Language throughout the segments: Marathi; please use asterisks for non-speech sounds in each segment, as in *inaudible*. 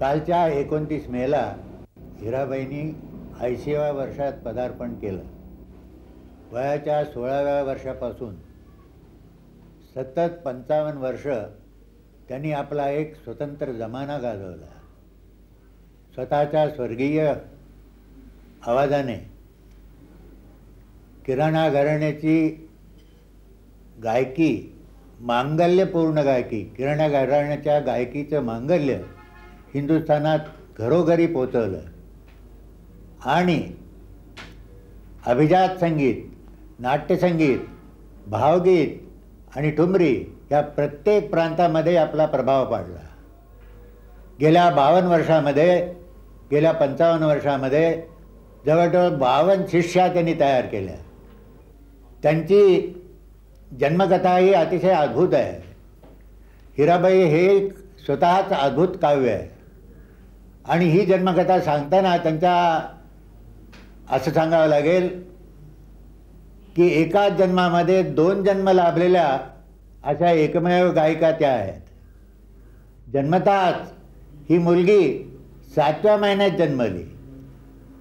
कालच्या एकोणतीस मेला हिराबाईंनी ऐंशीव्या वर्षात पदार्पण केलं. वयाच्या सोळाव्या वर्षापासून सतत पंचावन्न वर्ष त्यांनी आपला एक स्वतंत्र जमाना गाजवला. स्वतःच्या स्वर्गीय आवाजाने किराणा घराण्याची गायकी मांगल्यपूर्ण गायकी किराणा घराण्याच्या गायकीचं मांगल्य हिंदुस्थानात घरोघरी पोचवलं आणि अभिजात संगीत नाट्यसंगीत भावगीत आणि ठुमरी या प्रत्येक प्रांतामध्ये आपला प्रभाव पाडला. गेल्या बावन्न वर्षामध्ये गेल्या पंचावन्न वर्षामध्ये जवळजवळ बावन्न शिष्या त्यांनी तयार केल्या. त्यांची जन्मकथा ही अतिशय अद्भुत आहे. हिराबाई हे एक स्वतःच अद्भुत काव्य आहे. आणि ही जन्मकथा सांगताना त्यांच्या असं सांगावं लागेल की एकाच जन्मामध्ये दोन जन्म लाभलेल्या अशा एकमेव गायिका त्या आहेत. जन्मताच ही मुलगी सातव्या महिन्यात जन्मली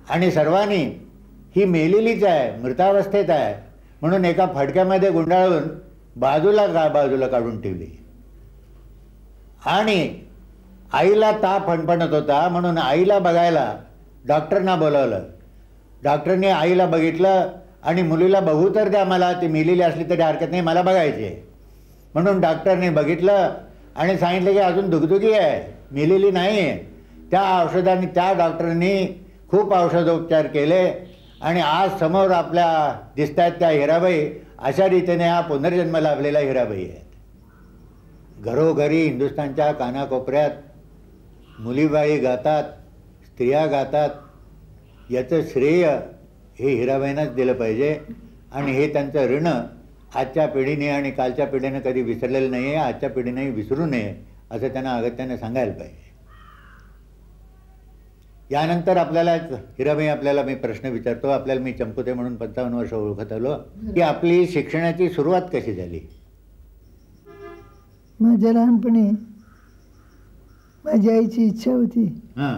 आणि सर्वांनी ही मेलेलीच आहे मृतावस्थेत आहे म्हणून एका फडक्यामध्ये गुंडाळून बाजूला का बाजूला काढून ठेवली. आणि आईला ताप फणफणत होता म्हणून आईला बघायला डॉक्टरना बोलावलं. डॉक्टरने आईला बघितलं आणि मुलीला बघू तर द्या मला ती मिलेली असली तरी हरकत नाही मला बघायची आहे म्हणून डॉक्टरने बघितलं आणि सांगितलं की अजून दुखदुखी आहे मिलेली नाही आहे त्या औषधांनी त्या डॉक्टरांनी खूप औषधोपचार केले आणि आज समोर आपल्या दिसत आहेत त्या हिराबाई. अशा रीतीने हा पुनर्जन्म लाभलेला हिराबाई आहेत. घरोघरी हिंदुस्थानच्या कानाकोपऱ्यात मुलीबाई गातात स्त्रिया गातात याचं श्रेय हे हिराबाईंनाच दिलं पाहिजे. आणि हे त्यांचं ऋण आजच्या पिढीने आणि कालच्या पिढीने कधी विसरलेलं नाही आहे आजच्या पिढीनेही विसरू नये असं त्यांना अगत्याने सांगायला पाहिजे. यानंतर आपल्याला एक हिराबाई आपल्याला मी प्रश्न विचारतो आपल्याला मी चंपुते म्हणून पंचावन्न वर्ष ओळखत आलो की आपली शिक्षणाची सुरुवात कशी झाली? माझ्या लहानपणी माझ्या आईची इच्छा होती हां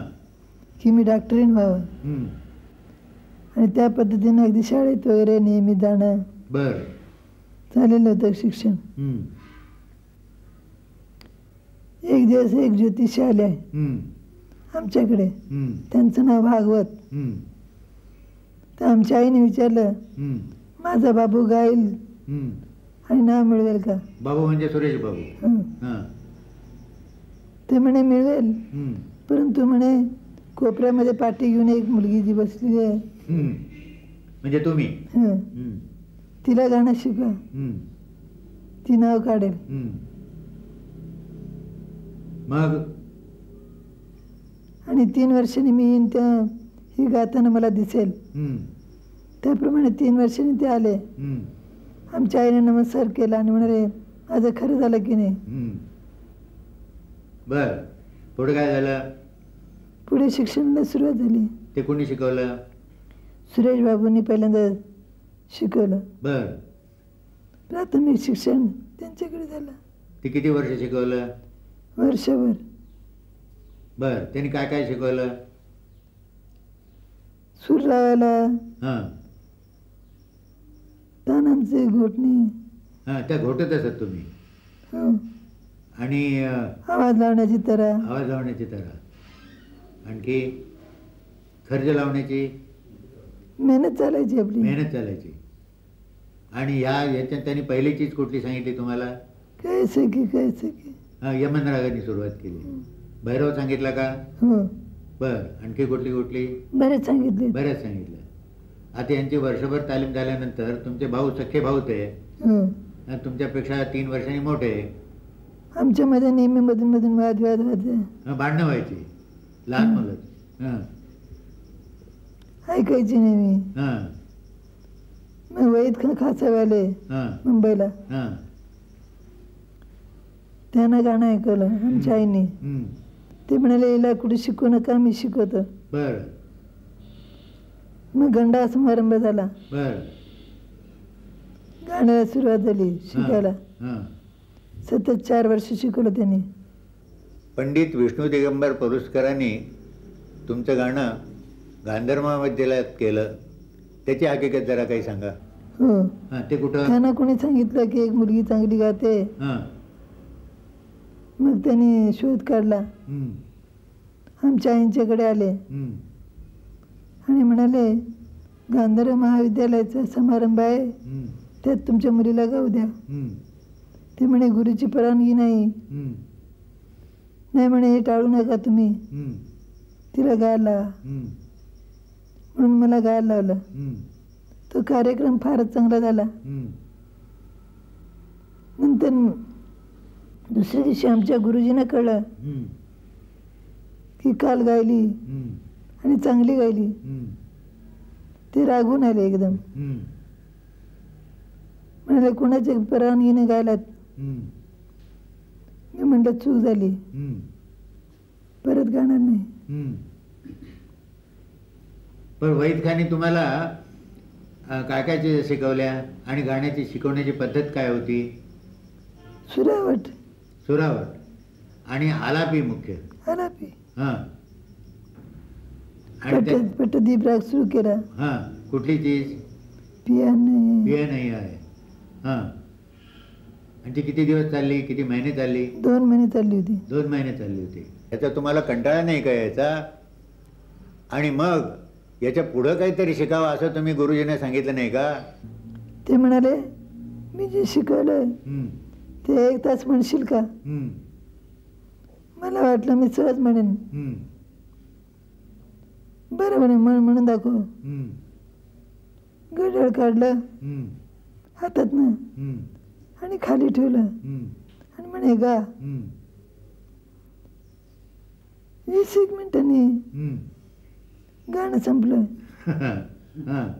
की मी डॉक्टरीन व्हावं. आणि त्या पद्धतीने अगदी शाळेत वगैरे नेहमी जाणं बरं झालेलं होतं शिक्षण. एक दिवस एक ज्योतिषी आल्या हं. आमच्याकडे. त्यांचं नाव भागवत. तर आमच्या आईने विचारलं. माझा बाबू गाईल. आणि नाव मिळवेल का बाबू म्हणजे सुरेश बाबू ते म्हणे मिळवेल हं. परंतु म्हणे कोपऱ्यामध्ये पाठी घेऊन एक मुलगी जी बसलेली आहे. म्हणजे तुम्ही. तिला गाणं शिकवा हं. ती नाव काढेल. मग आणि तीन वर्षांनी मी येईन त्या ही गाताना मला दिसेल. त्याप्रमाणे तीन वर्षांनी ते आले. आमच्या आईने नमस्कार केला आणि म्हणाले माझं खरं झालं की नाही. बर. पुढे काय झालं? पुढे शिक्षणाला सुरुवात झाली. ते कोणी शिकवलं? सुरेश बाबूंनी पहिल्यांदा शिकवलं. बर. प्राथमिक शिक्षण त्यांच्याकडे झालं. ते किती वर्ष शिकवलं? वर्षभर. बर. त्यांनी काय काय शिकवलं? सूर लावायला. हां. तानांचे घोटणे. हां त्या घोटत असत तुम्ही. हो. आणि आवाज लावण्याची तरा आवाज लावण्याची तरा आणखी खर्च लावण्याची? मेहनत चालायची आपली. मेहनत चालायची. आणि या याच्यात त्यांनी पहिली चीज कुठली सांगितली तुम्हाला? काय सखी काय सखी हां यमन रागाने सुरुवात केली. भैरव सांगितला का? हो. बर आणखी कुठली कुठली? बरेच सांगितले. बऱ्याच सांगितलं. आता यांची वर्षभर तालीम झाल्यानंतर तुमचे भाऊ सख्खे भाऊ ते हो. तुमच्यापेक्षा तीन वर्षांनी मोठे आमच्यामध्ये नेहमी मधून मधून वादविवाद व्हायचे अं, भांडणं व्हायची. लहान मुलं. हां. ऐकायची नेहमी. हां. मग वैद खा खासावाले हां. मुंबईला. हां. त्यानं गाणं ऐकलं आमच्या आईने. ते म्हणाले हिला कुठे शिकू नका मी शिकवतो. बरं. मग गंडा समारंभ झाला. बरं. गाण्याला सुरुवात झाली शिकायला. हां. सतत चार वर्ष शिकवलं त्यांनी. पंडित विष्णू दिगंबर परुस्करांनी तुमचं गाणं गांधर्व मध्येला केलं. त्याची हकीकत जरा काही सांगा. हो. ते कुठं? त्यांना कोणी सांगितलं की एक मुलगी चांगली गाते? हां. मग त्यांनी शोध काढला. आमच्या आईंच्याकडे आले. हं. आणि म्हणाले गांधर्व महाविद्यालयाचा समारंभ आहे. त्यात तुमच्या मुलीला गाऊ द्या. ते म्हणे गुरुची परवानगी नाही. नाही म्हणे हे टाळू नका तुम्ही. तिला गायला लावा. म्हणून मला गायला लावलं. तो कार्यक्रम फारच चांगला झाला. नंतर दुसऱ्या दिवशी आमच्या गुरुजींना कळलं. की काल गायली. आणि चांगली गायली. ते रागून आले एकदम. म्हणाले कोणाच्या परवानगीने गायलात. मी म्हटलं चूक झाली. परत गाणार नाही. पण वैद खानी तुम्हाला काय काय शिकवल्या आणि गाण्याची शिकवण्याची पद्धत काय होती? सुरावट. सुरावट. आणि आलापी मुख्य. आलापी. हां. आणि पट त्या पटदीप राग सुरू केला. हां. कुठली चीज? पियानो बिया नाही आहे. हां. आणि ती किती दिवस चालली? किती महिने चालली? दोन महिने चालली होती. दोन महिने चालली होती. याचा तुम्हाला कंटाळा नाही का याचा? आणि मग याच्या पुढं काहीतरी शिकावं असं तुम्ही गुरुजीने सांगितलं नाही का? ते म्हणाले मी जे शिकवलं ते एक तास म्हणशील का? मला वाटलं मी सहज म्हणेन. बरं म्हणे म्हण म्हणून दाखव. घड्याळ काढलं. हं, हातातनं हं, आणि खाली ठेवलं. आणि म्हणे गा. वीस एक मिनिटांनी हं. गाणं संपलं. *laughs*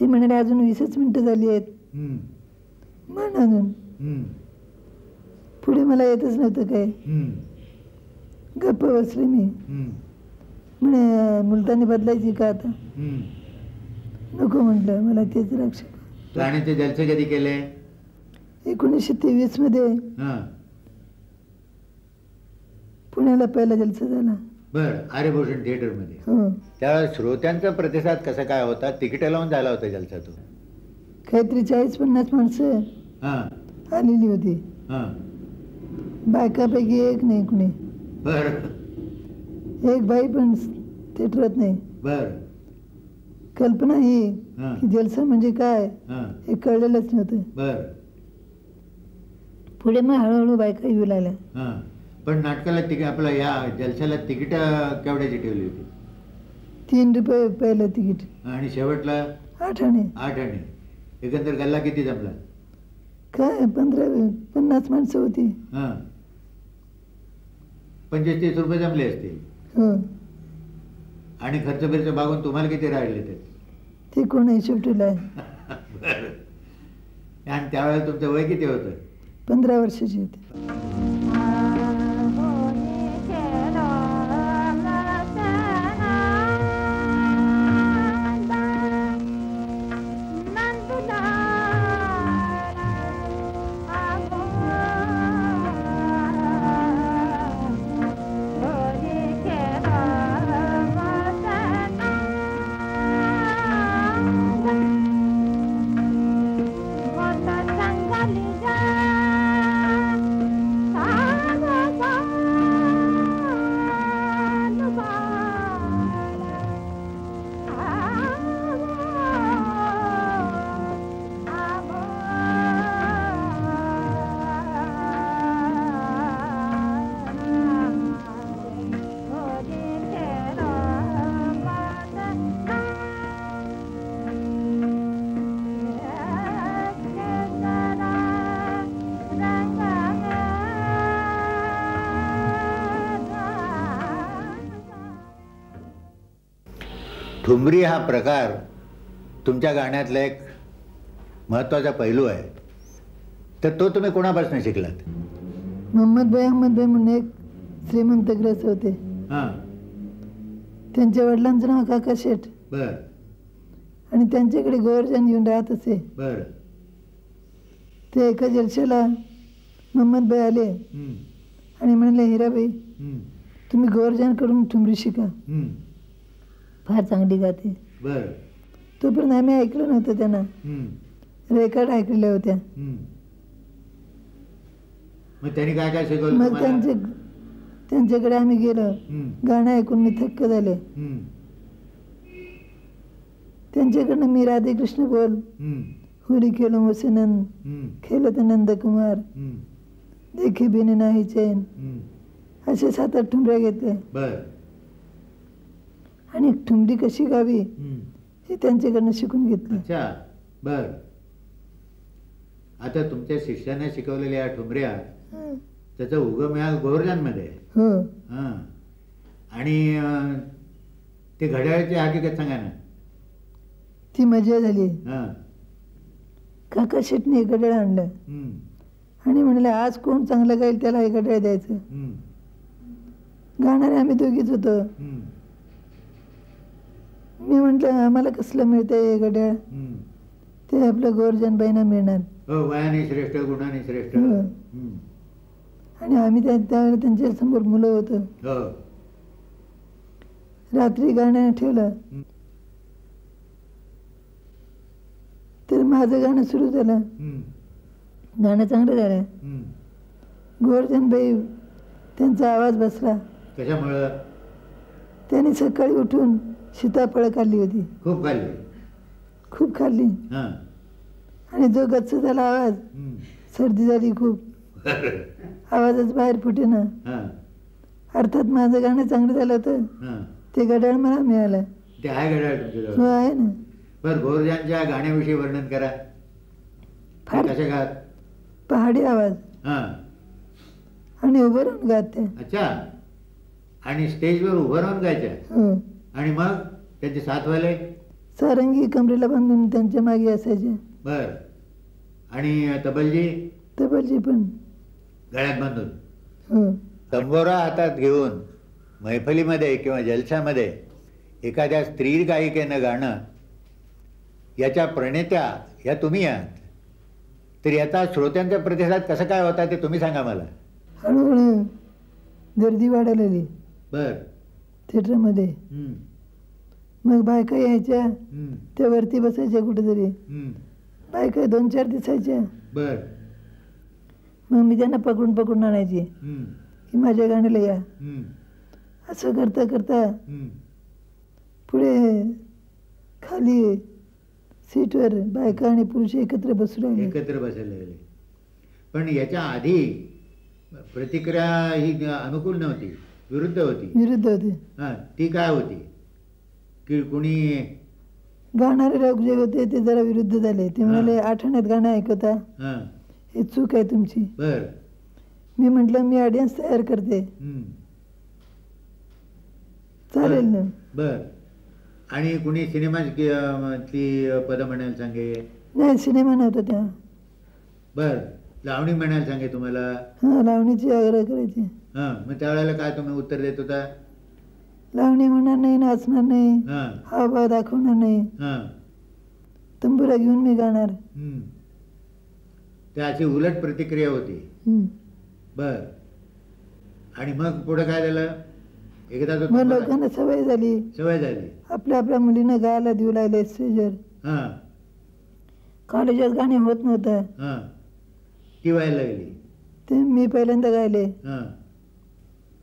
ते म्हणाले अजून वीसच मिनिटं झाली आहेत. म्हण अजून. पुढे मला येतच नव्हतं काय. गप्प बसले मी. म्हणे मुलतानी बदलायची का आता. नको म्हटलं मला तेच शिकव गाण्याचे जलसे कधी केले? एकोणीसशे तेवीसमध्ये हां. पुण्याला पहिला जलसा झाला. बर आर्यभूषण थिएटरमध्ये हो. त्यावेळेस श्रोत्यांचा प्रतिसाद कसा काय होता? तिकीट लावून झाला होता जलसा तो काहीतरी चाळीस पन्नास माणसं हां. आलेली होती. हां. बायकापैकी एक नाही कुणी. बर. एक बाई पण थिएटरात नाही. बर. कल्पना ही. की जलसा म्हणजे काय हां. हे कळलेलंच नव्हतं. बर. पुढे मग हळूहळू बायका येऊ लागल्या. हां पण नाटकाला तिकीट आपलं या जलसाला तिकीट केवढ्याची ठेवली होती? तीन रुपये पहिलं तिकीट. आणि शेवटला? आठ आणे. आठ आणि. एकंदर गल्ला किती जमला? काय पंधरा पन्नास माणसं होती. हां. पंचवीस तीस रुपये जमले असतील. हो. आणि खर्च बिर्च बागून तुम्हाला किती राहिले ते? ते कोण आहे. *laughs* बरं. आणि त्यावेळेला तुमचं वय किती होतं? पंधरा वर्षाची होती. ठुमरी हा प्रकार तुमच्या गाण्यातला एक महत्त्वाचा पैलू आहे. तर तो तुम्ही कोणापासून शिकलात? मोहम्मद भाई अहमद भाई म्हणून एक श्रीमंत ग्रस्त होते. हां. त्यांच्या वडिलांचं नाव काका शेठ. बर. आणि त्यांच्याकडे गोवर्धन येऊन राहत असे. बर. ते एका जलशाला मोहम्मद भाई आले. आणि म्हणाले हिराबाई तुम्ही गोवर्धनकडून ठुमरी शिका. हं. फार चांगली गाते. बर. तोपर्यंत आम्ही ऐकलं नव्हतं त्यांना. हं, रेकॉर्ड ऐकलेल्या होत्या. मग त्यांनी काय काय शिकवलं मग तुम्हाला? त्यांचे त्यांच्याकडे आम्ही गेलो. गाणं ऐकून मी थक्क झाले. त्यांच्याकडनं मी राधे कृष्ण बोल हुरी खेलो मोसेनंद हं, खेलत नंद कुमार. हं, देखी बिन नाही चैन. असे सात आठ ठुमऱ्या घेतल्या. बर. आणि ठुमरी कशी गावी? हं. त्यांच्याकडनं शिकून घेतलं. अच्छा बर. आता तुमच्या शिष्याने शिकवलेल्या या ठुमऱ्या त्याचा उगम या गोवर्धनमध्ये. हो. आणि ते घड्याळाची हकीकत सांगा ना? ती मजा झाली. हां. काका शेटने एक गड्याळ आणलं. हं, आणि म्हणले आज कोण चांगलं गाईल त्याला हे गड्याळ द्यायचं? हं, गाणारे आम्ही दोघीच होतो. मी म्हटलं आम्हाला कसलं मिळतंय गड्याळ हं. ते आपलं गोवर्धनबाईंना मिळणार. हो वयाने श्रेष्ठ गुणाने श्रेष्ठ. हो. आणि आम्ही त्या त्यावेळेला त्यांच्यासमोर मुलं होतो. हो. रात्री गाणं ठेवलं. तर माझं गाणं सुरू झालं. गाणं चांगलं झालं. गोवर्धनबाई त्यांचा आवाज बसला. त्यांनी सकाळी उठून सीताफळं खाल्ली होती. खूप खाल्ली. खूप खाल्ली. हां. आणि जो गच्च झाला आवाज. सर्दी झाली खूप. आवाजच बाहेर फुटेना. हां. अर्थात माझं गाणं चांगलं झालं होतं. ते घड्याळ मला मिळालं. ते आहे घड्याळ हो आहे ना. बरं गोवर्धनच्या गाण्याविषयी वर्णन करा. फार कशा गात? पहाडी आवाज. हां. आणि उभं राहून गात त्या अच्छा. आणि स्टेजवर उभं राहून गायच्या हो. आणि मग त्यांचे साथवाले सारंगी कमरेला बांधून त्यांच्या मागे असायच्या बर. आणि तबलजी? तबलची पण. गळ्यात बांधून. हो. तंबोरा हातात घेऊन मैफलीमध्ये किंवा जलसामध्ये एखाद्या स्त्री गायिकेनं गाणं याच्या प्रणेत्या या तुम्ही आहात. तर याचा श्रोत्यांचा प्रतिसाद कसा काय होता ते तुम्ही सांगा मला. हळूहळू गर्दी वाढायला लागली. बर. थिएटरमध्ये. मग बायका यायच्या त्या वरती बसायच्या कुठेतरी. बायका दोन चार दिसायच्या. बर. मग मी त्यांना पकडून पकडून आणायची. हं, की माझ्या गाण्याला या. असं करता करता. पुढे खाली सीटवर बायका आणि पुरुष एकत्र बसू लागले. एकत्र बसायला लागले. पण याच्या आधी प्रतिक्रिया ही अनुकूल नव्हती. विरुद्ध होती. विरुद्ध होते. हां ती काय होती? की कुणी गाणारे लोक जे होते ते जरा विरुद्ध झाले. ते म्हणाले आठवण्यात गाणं ऐकवता हां. हे चूक आहे तुमची. बर. मी म्हटलं मी ऑडियन्स तयार करते. हं, चालेल ना. बर. आणि कुणी सिनेमा ती पद म्हणायला सांगे? नाही सिनेमा नव्हता त्या. बर. लावणी म्हणायला सांगे तुम्हाला. हां लावणीची आग्रह करायची. हां मग त्यावेळेला काय तुम्ही उत्तर देत होता? लावणी म्हणणार नाही नाचणार नाही हां. हावभाव दाखवणार नाही. हां. तंबुरा घेऊन मी गाणार. त्या अशी उलट प्रतिक्रिया होती. हं. बर. आणि मग पुढे काय झालं? एकदा मग लोकांना सवय झाली. सवय झाली. आपल्या आपल्या मुलीनं गायला देऊ लागले स्टेजवर हां. कॉलेजात गाणे होत नव्हतं. हां. ती व्हायला लागली? ते मी पहिल्यांदा गायले. हां.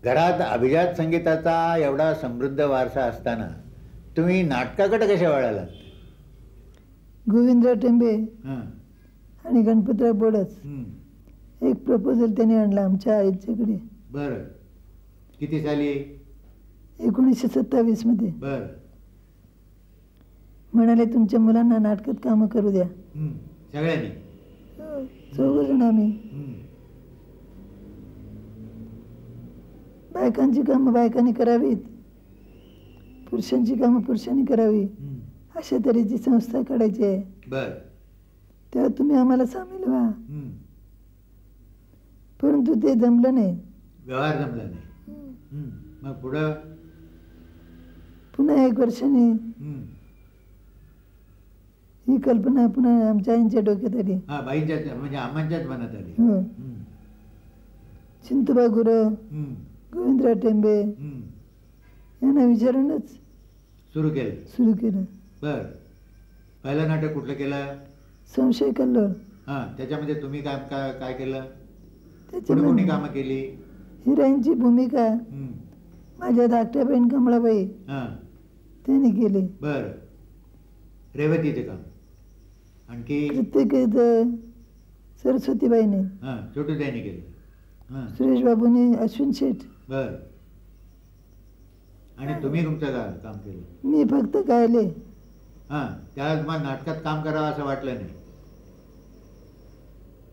घरात अभिजात संगीताचा एवढा समृद्ध वारसा असताना तुम्ही नाटकाकडे कशा वळालात? गोविंदराव टेंबे हां. आणि गणपतराव बोडस. एक प्रपोजल त्याने आणला आमच्या आईच्याकडे. बरं. किती साली? एकोणीसशे सत्तावीसमध्ये बरं. म्हणाले तुमच्या मुलांना नाटकात कामं करू द्या. सगळ्यांनी? चौघजण आम्ही. बायकांची कामं बायकांनी करावीत. पुरुषांची कामं पुरुषांनी करावी. अशा तऱ्हेची संस्था काढायची आहे. तेव्हा तुम्ही आम्हाला सामील व्हा. परंतु ते जमलं नाही. व्यवहार जमला नाही. मग पुढं? पुन्हा एक वर्षाने हं. कल्पना पुन्हा आमच्या आईंच्या डोक्यात आली. हा बाईंच्याच म्हणजे आम्हाच्याच मनात आली. चिंतुबा गुरव. गोविंदराव टेंबे. यांना विचारूनच सुरू केलं. सुरू केलं. बर. पहिलं नाटक कुठलं केलं? संशय कल्लोळ. हां त्याच्यामध्ये तुम्ही काम काय काय केलं? कोणी त्याच्यामध्ये कामं केली? हिरांची भूमिका. माझ्या धाकट्या बहीण कमळाबाई हां. त्यांनी केली. बर. रेवतीचे काम. आणखी? प्रत्येक सरस्वतीबाईने हां छोटू त्याने केलं. हां. सुरेश बाबूने अश्विन शेठ. बर. आणि तुम्ही तुमचं का काम केलं? मी फक्त गायले. हां त्यावेळेस तुम्हाला नाटकात काम करावं असं वाटलं नाही.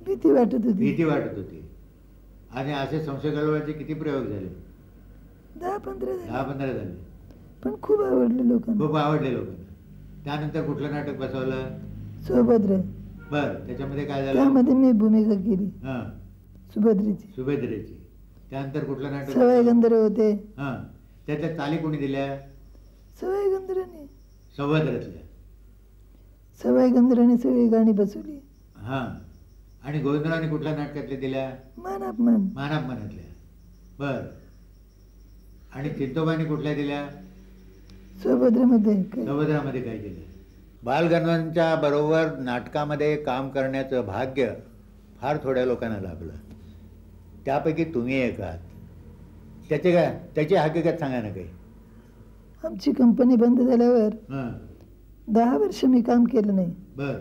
भीती वाटत होती. भीती वाटत होती. आणि असे संशय कळवायचे किती प्रयोग झाले? दहा पंधरा झाले. दहा पंधरा झाले. पण खूप आवडले लोकांना. खूप आवडले लोकांना. त्यानंतर कुठलं नाटक बसवलं? सुभद्र. बर त्याच्यामध्ये काय झालं? त्यामध्ये मी भूमिका केली. हां. सुभद्रेची. सुभेद्रेची. त्यानंतर कुठलं नाटक सवाई गंधर्व होते. हां. त्यातल्या ताली कोणी दिल्या? सवाई गंधर्वाने. सौभद्रातल्या. सवाई गंधर्वाने सगळी गाणी बसवली. हां. आणि गोविंदरावने कुठल्या नाटकातल्या दिल्या? मान अपमान. मानाप मनातल्या बर. आणि चिंतोबाने कुठल्या दिल्या? सुभद्रेमध्ये काय? समुद्रामध्ये काय केलं? बालगणवांच्या बरोबर नाटकामध्ये काम करण्याचं भाग्य फार थोड्या लोकांना लाभलं. त्यापैकी तुम्ही एक आहात. त्याचे काय त्याची हकीकत सांगा ना काही. आमची कंपनी बंद झाल्यावर हां. दहा वर्ष मी काम केलं नाही. बर.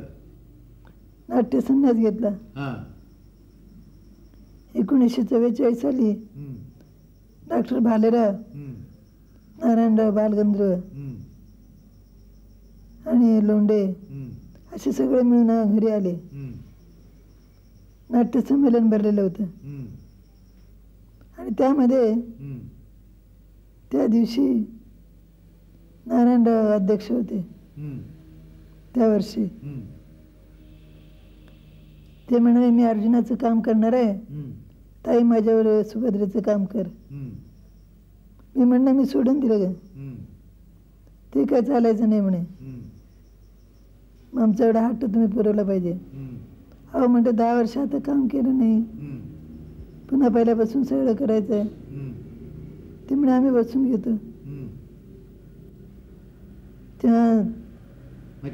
नाट्य संन्यास घेतला. हां. एकोणीसशे चव्वेचाळीस साली डॉक्टर भालेराव नारायणराव बालगंधर्व आणि हं, असे सगळे मिळून घरी आले. नाट्य संमेलन भरलेलं होतं. आणि त्यामध्ये त्या दिवशी नारायणराव अध्यक्ष होते. त्या वर्षी. ते म्हणाले मी अर्जुनाचं काम करणार आहे. ताई माझ्यावर सुभद्रेचं काम कर. मी म्हणणं मी सोडून दिलं ग. ते काय चालायचं नाही म्हणे. आमचा एवढा हट्ट तुम्ही पुरवला पाहिजे. हं, अहो म्हणते दहा वर्ष आता काम केलं नाही. पुन्हा पहिल्यापासून सगळं करायचं आहे ते म्हणे आम्ही बसून घेतो.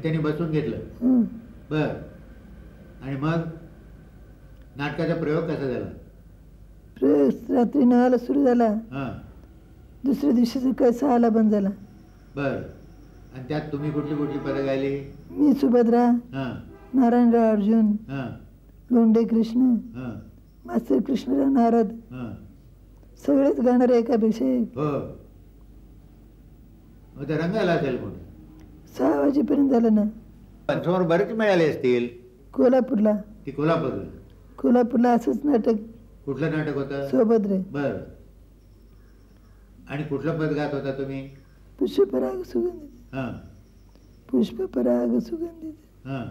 त्यांनी बसून घेतलं. बर. आणि मग नाटकाचा प्रयोग कसा झाला? प्रयोग रात्री नवाला सुरू झाला. हां. दुसऱ्या दिवशी सकाळी सहाला बंद झाला. बर. आणि त्यात तुम्ही कुठली कुठली पदं गायली? मी सुभद्रा नारायणराव अर्जुन लोंढे कृष्ण मास्तर कृष्णराव नारद सगळेच गाणारे एकापेक्षा एक. हो. रंगायला असेल कोण सहा वाजेपर्यंत झालं ना. समोर बरेच मिळाले असतील. कोल्हापूरला. ती कोल्हापूरला? कोल्हापूरला असंच नाटक. कुठलं नाटक होतं? सोबद्रे बर. आणि कुठलं पद गात होता तुम्ही? पुष्पपराग सुगंधित हां. पुष्पपराग सुगंधित. हां.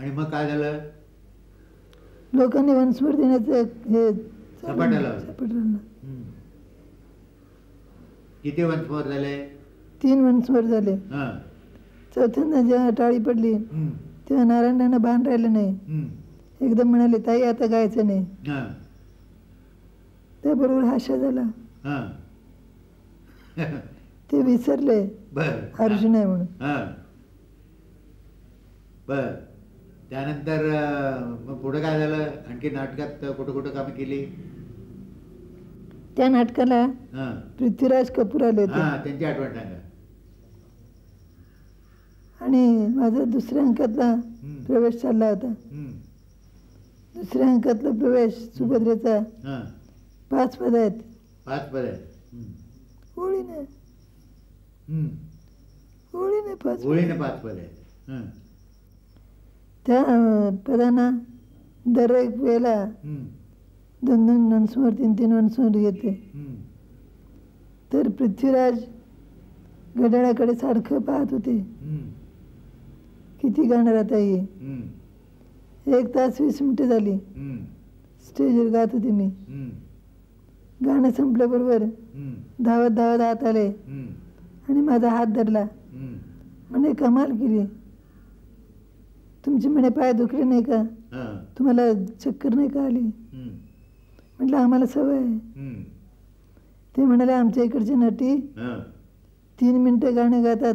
आणि मग काय झालं? लोकांनी वनस्वर देण्याचं हे. किती झाले? तीन वनस्वर झाले. हां. चौथ्यांदा जेव्हा टाळी पडली. तेव्हा नारायणांना भान राहिलं नाही. एकदम म्हणाले ताई आता गायचं नाही. त्याबरोबर हास्या झाला. हां. ते विसरले. बर. अर्जुन आहे म्हणून. हां. बर. त्यानंतर मग पुढं काय झालं? आणखी नाटकात कुठं कुठं कामं केली? त्या नाटकाला पृथ्वीराज कपूर आले होते. हां त्यांची आठवण सांगा. आणि माझा दुसऱ्या अंकातला. प्रवेश चालला होता. दुसऱ्या अंकातला प्रवेश सुभद्रेचा. हां. पाच पद आहेत. पाच पद आहेत. हं. ओळीने हं. ओळीने पाच. ओळीने पाच पद. आहेत हं. त्या पदांना दर एक वेळेला. दोन दोन वनस्वर तीन तीन वनस्वर घेते हं. तर पृथ्वीराज घड्याळाकडे सारखं पाहत होते. किती गाणार आता ये एक तास वीस मिनिटं झाली. स्टेजवर गात होते मी. गाणं संपल्याबरोबर धावत धावत आत आले. आणि माझा हात धरला. म्हणे कमाल केली. तुमचे म्हणे पाय दुखले नाही का? हा, तुम्हाला चक्कर नाही का आली? म्हटलं आम्हाला सवय आहे. ते म्हणाले आमच्या इकडचे नटी हा, तीन मिनटं गाणं गातात.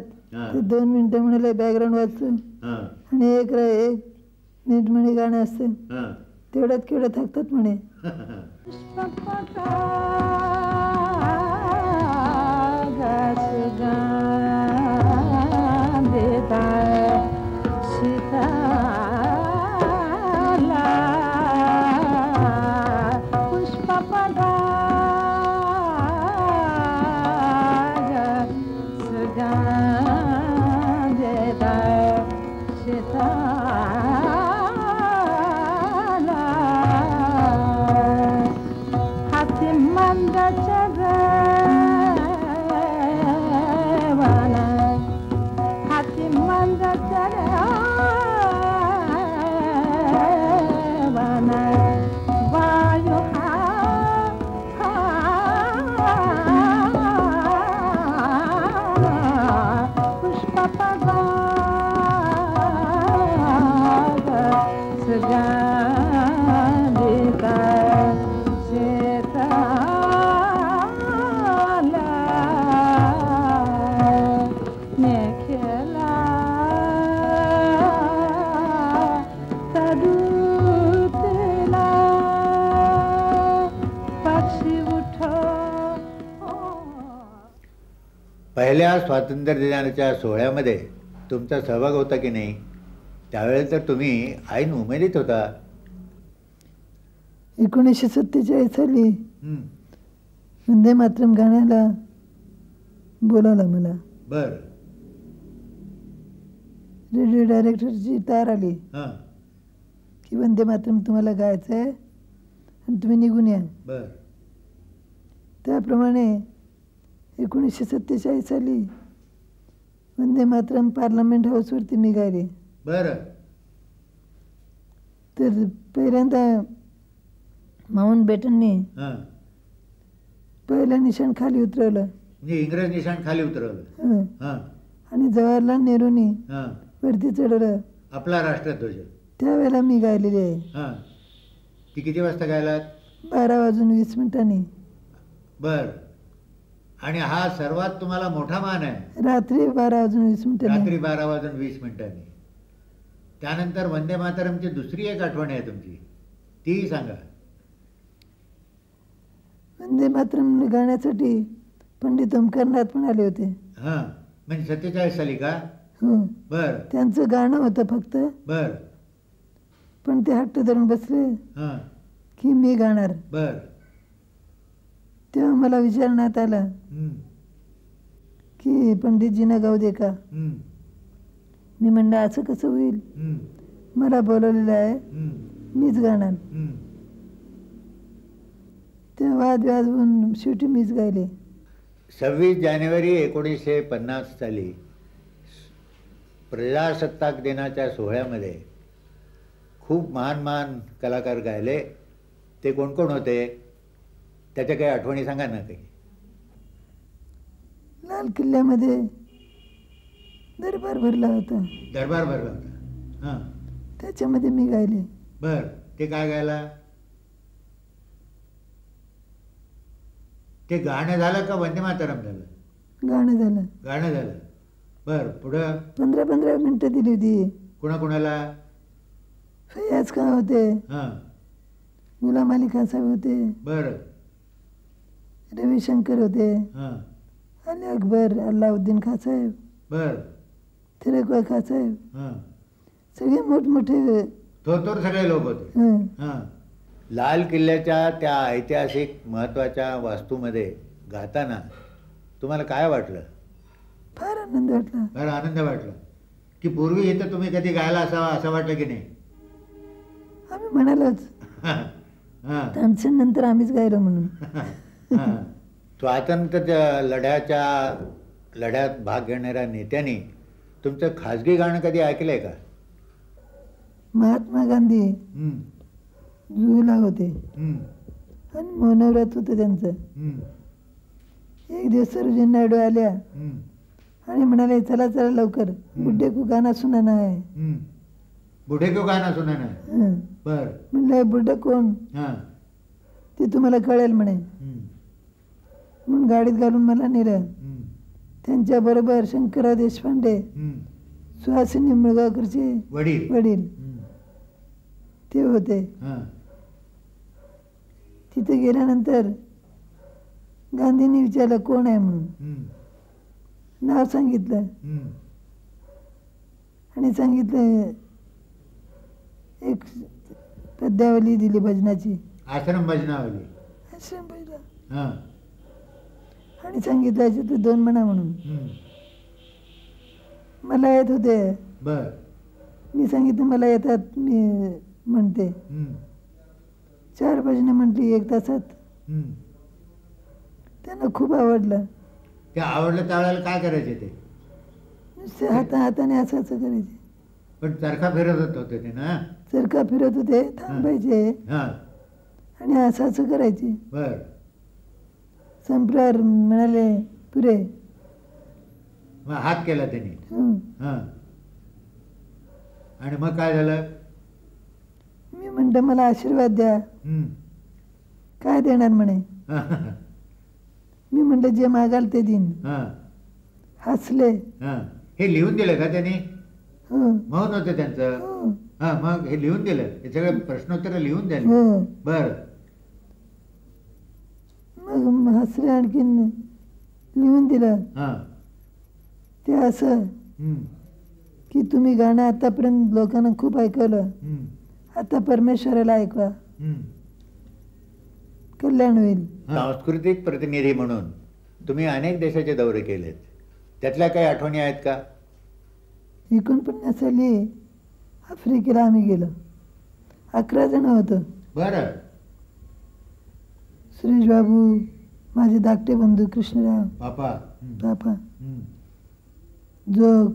ते दोन मिनटं म्हणाले बॅकग्राऊंड वाजतं हा, आणि एक रा- एक मिनिट म्हणे गाणं असतं हा. तेवढ्यात केवढं थकतात म्हणे. *laughs* देता पहिल्या स्वातंत्र्य दिनाच्या सोहळ्यामध्ये तुमचा सहभाग होता की नाही? त्यावेळेस तर तुम्ही ऐन उमेदीत होता. एकोणीसशे सत्तेचाळीस साली वंदे मातरम गाण्याला बोलावलं मला. बर. रेडिओ डायरेक्टरची तार आली की वंदे मातरम तुम्हाला गायचं आहे आणि तुम्ही निघून या. बर. त्याप्रमाणे एकोणीसशे सत्तेचाळीस साली वंदे मातरम पार्लमेंट हाऊसवरती मी गायले बर. तर पहिल्यांदा माउंट बेटनने हां. पहिलं निशाण खाली उतरवलं. म्हणजे इंग्रज निशाण खाली उतरवलं. हं. हां. आणि जवाहरलाल नेहरूंनी हां. वरती चढवलं. आपला राष्ट्रध्वज. त्यावेळेला मी गायलेली आहे. हां. ती किती वाजता गायलात? बारा वाजून वीस मिनिटांनी. बर. आणि हा सर्वात तुम्हाला मोठा मान आहे. रात्री बारा वाजून वीस रात्री मिनिटांनी बारा वाजून वीस मिनिटांनी त्यानंतर वंदे मातरमची दुसरी एक आठवण आहे तुमची. तीही सांगा. वंदे मातरम गाण्यासाठी पंडित ओमकारनाथ पण आले होते. हां म्हणजे सत्तेचाळीस साली का? हो. बर. त्यांचं गाणं होतं फक्त. बर. पण ते हट्ट धरून बसले हां. की मी गाणार. बर. तेव्हा मला विचारण्यात आलं की पंडितजीनं गाऊ दे का? मी म्हणलं असं कसं होईल? मला बोलवलेलं आहे मीच गाणार. तेव्हा वादविवाद होऊन शेवटी मीच गायले. सव्वीस जानेवारी एकोणीसशे पन्नास साली प्रजासत्ताक दिनाच्या सोहळ्यामध्ये खूप महान महान कलाकार गायले. ते कोण कोण होते? त्याच्या काही आठवणी सांगा ना काही. लाल किल्ल्यामध्ये दरबार भरला होता. दरबार भरला होता. हां. त्याच्यामध्ये मी गायले. बर ते काय गायला? ते गाणं झालं का वंदे मातरम झालं? गाणं झालं. गाणं झालं. बर पुढं? पंधरा पंधरा मिनटं दिली होती. कुणाकुणाला? फैयाज खान होते. हां. गुलाम अली खान साहेब होते. बरं. रविशंकर होते. हां. अली अकबर अल्लाउद्दीन खान साहेब. बर. थिरकवा खान साहेब. हां. सगळे मोठमोठे थोर सगळे लोक होते. हं. हां. लाल किल्ल्याच्या त्या ऐतिहासिक महत्त्वाच्या वास्तूमध्ये गाताना तुम्हाला काय वाटलं? फार आनंद वाटला. फार आनंद वाटला. की पूर्वी इथं तुम्ही कधी गायला असावा असं वाटलं की नाही? आम्ही म्हणालोच *laughs* हां. नंतर आम्हीच गायलो म्हणून. *laughs* हां. स्वातंत्र्य लढ्याच्या लढ्यात भाग घेणाऱ्या नेत्यांनी तुमचं खाजगी गाणं कधी ऐकलंय का? महात्मा गांधी जुहूला होते. हं, आणि मौनव्रत होतं त्यांचं. हं, एक दिवस सरोजिनी नायडू आल्या. हं, आणि म्हणाले चला चला लवकर. बुड्ढे को गाणं सुनाना आहे. हं. बुढे क्यों गाणं सुना ना हं. बर. म्हणलं बुड्ढं कोण? हां. ते तुम्हाला कळेल म्हणे. म्हणून गाडीत घालून मला नेलं. त्यांच्याबरोबर शंकरराव देशपांडे. सुहासिनी मुळगावकरचे वडील. वडील. ते होते. तिथे गेल्यानंतर गांधींनी विचारलं कोण आहे म्हणून? हं, नाव सांगितलं. आणि सांगितलं एक पद्यावली दिली भजनाची. आश्रम भजनावली. आश्रम भजना आणि सांगितलं याच्यात दोन म्हणा म्हणून. मला येत होते. मी सांगितलं मला येतात मी म्हणते. चार भजनं म्हटली एक तासात. त्यांना खूप आवडलं. ते आवडलं त्यावेळेला काय करायचे ते? नुसते हाता हाताने असं असं करायचे. पण चरखा फिरत होते ते ना? चरखा फिरत होते थांबायचे. हां. आणि असं असं करायचे. बर. संपल्यावर म्हणाले पुरे मग हात केला त्यांनी. हं. हां. आणि मग काय झालं? मी म्हणलं मला आशीर्वाद द्या. हं. काय देणार म्हणे? हां. मी म्हणलं जे मागाल ते देईन. हां. हसले. हां. हे लिहून दिलं का त्यांनी? हो. मौन होतं त्यांचं. हो. हां मग हे लिहून दिलं. हे सगळे प्रश्नोत्तर लिहून द्याले हो. बर. हसले आणखीन लिहून दिलं. हां. ते असं. की तुम्ही गाणं आतापर्यंत लोकांना खूप ऐकवलं. हं. आता परमेश्वराला ऐकवा. कल्याण होईल. सांस्कृतिक प्रतिनिधी म्हणून तुम्ही अनेक देशाचे दौरे केलेत. त्यातल्या काही आठवणी आहेत का? एकोणपन्नास साली आफ्रिकेला आम्ही गेलो. अकरा जण होतो. बरं. सुरेश बाबू माझे धाकटे बंधू कृष्णराव पापा. बापा. जोग.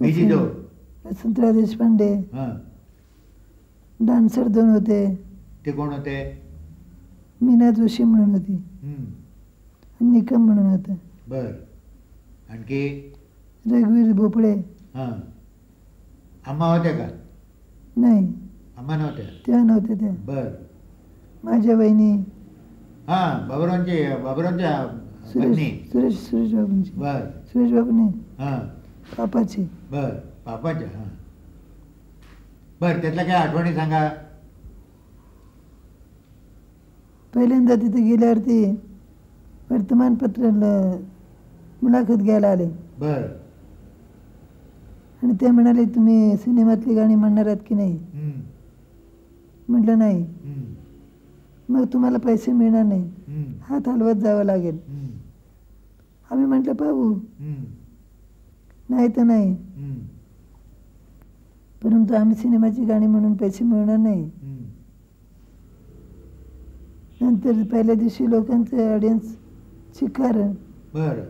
बीजी जो. वसंतराव देशपांडे. हां. डान्सर दोन होते. ते कोण होते? मीना जोशी म्हणून होती. निकम म्हणून होतं. बर. आणखी? रघुवीर भोपळे. हां. आम्हा होत्या का? नाही. आम्हा नव्हत्या. त्या नव्हत्या त्या. बर. माझ्या बहिणी हां बाबुरावची बाबुरावच्या सुरेश पत्नी. सुरेश सुरेश बाबूंची. बर. सुरेश बाबूने हां. पापाची. बर पापाच्या हां. बर त्यातल्या काय आठवणी सांगा. पहिल्यांदा तिथे गेल्यावरती वर्तमानपत्र मुलाखत घ्यायला आले. बर. आणि ते म्हणाले तुम्ही सिनेमातली गाणी म्हणणार आहात की नाही. म्हटलं नाही. हं. मग तुम्हाला पैसे मिळणार नाही. हात हलवत जावं लागेल. आम्ही म्हटलं पाहू. नाही तर नाही. परंतु आम्ही सिनेमाची गाणी म्हणून पैसे मिळणार नाही. नंतर पहिल्या दिवशी लोकांचं ऑडियन्स बर.